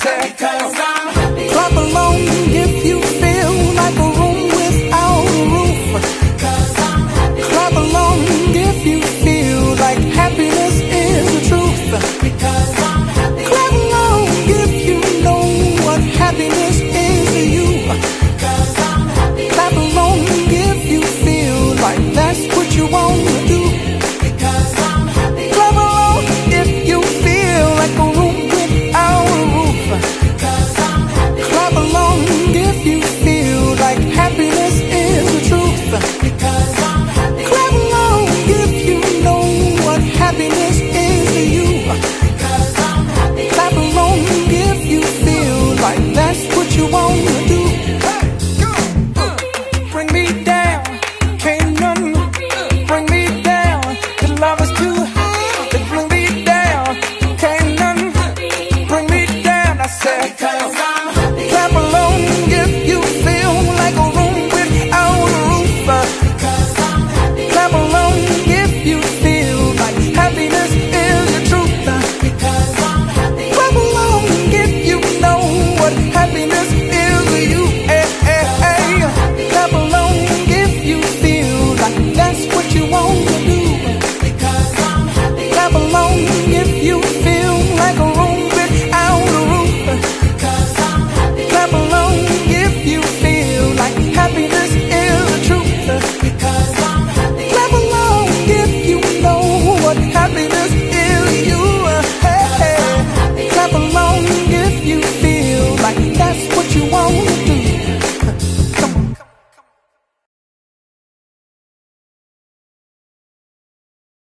Because I'm because I'm happy. Clap along.